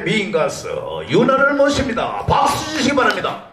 미인가수 윤아를 모십니다. 박수 주시기 바랍니다.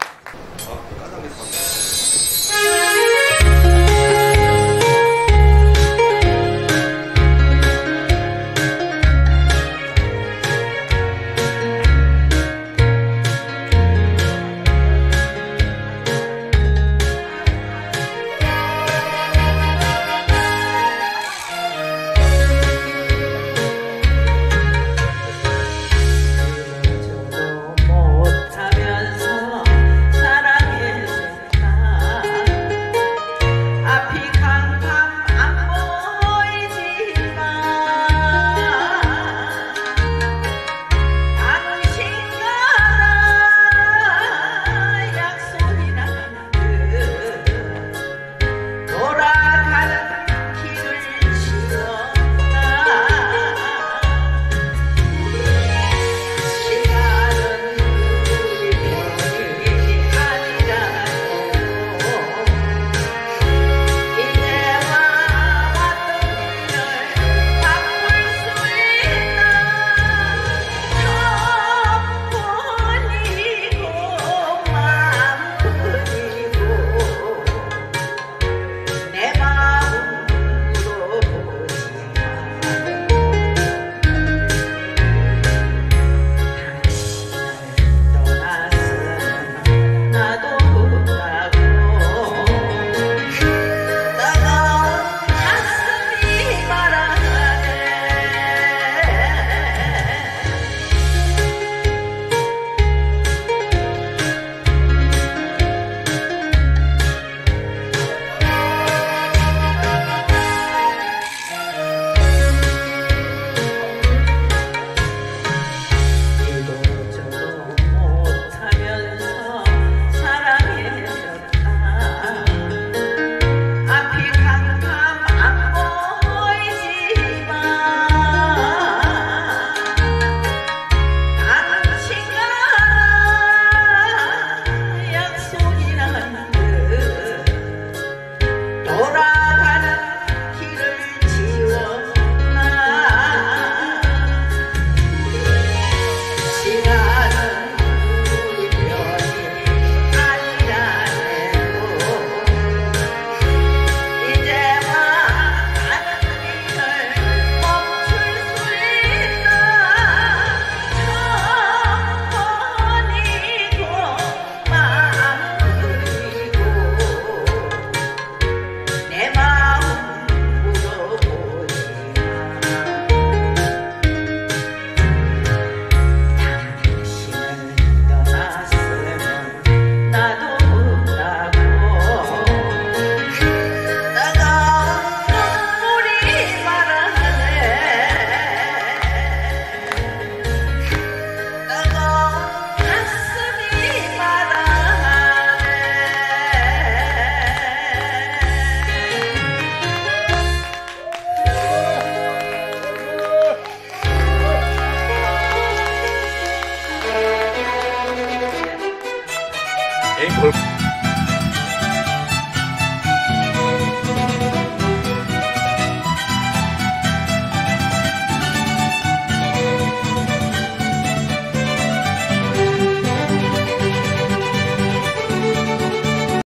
Bye.